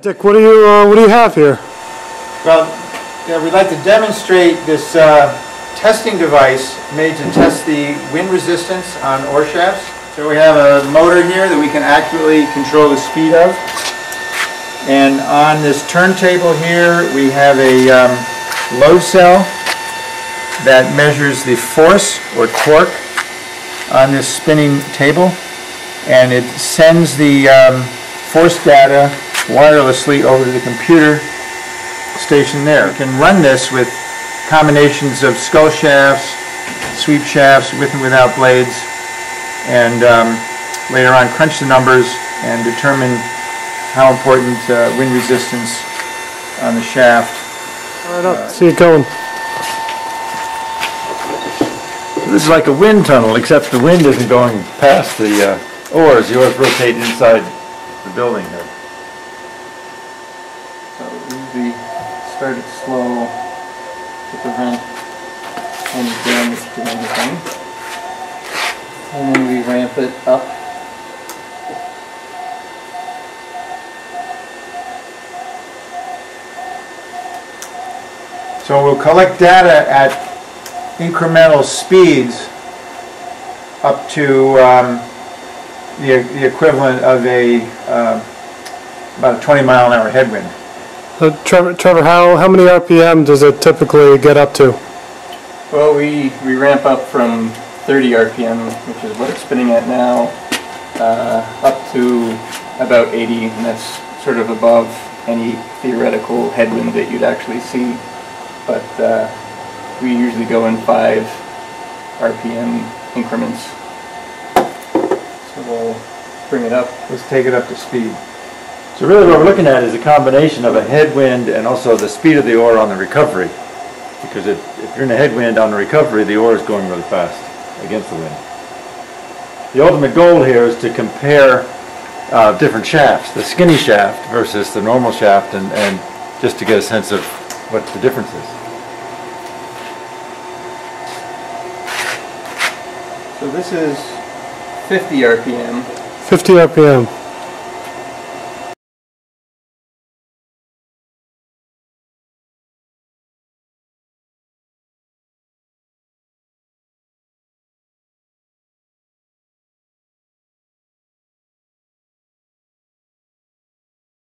Dick, what do you, uh, what do you have here? Well, yeah, we'd like to demonstrate this uh, testing device made to test the wind resistance on oar shafts. So we have a motor here that we can accurately control the speed of. And on this turntable here, we have a um, load cell that measures the force or torque on this spinning table. And it sends the um, force data wirelessly over to the computer station there. You can run this with combinations of scull shafts, sweep shafts, with and without blades, and um, later on crunch the numbers and determine how important uh, wind resistance on the shaft. All right up, see it going. This is like a wind tunnel, except the wind isn't going past the uh, oars. The oars rotate inside the building there. So start it slow to prevent any damage to anything. And then we ramp it up. So we'll collect data at incremental speeds up to um, the, the equivalent of a um, about a 20 mile an hour headwind. So Trevor, Trevor, how, how many RPM does it typically get up to? Well, we, we ramp up from 30 RPM, which is what it's spinning at now, uh, up to about 80, and that's sort of above any theoretical headwind that you'd actually see. But uh, we usually go in 5 RPM increments. So we'll bring it up. Let's take it up to speed. So really what we're looking at is a combination of a headwind and also the speed of the oar on the recovery. Because if, if you're in a headwind on the recovery, the oar is going really fast against the wind. The ultimate goal here is to compare uh, different shafts, the skinny shaft versus the normal shaft, and, and just to get a sense of what the difference is. So this is 50 RPM. 50 RPM.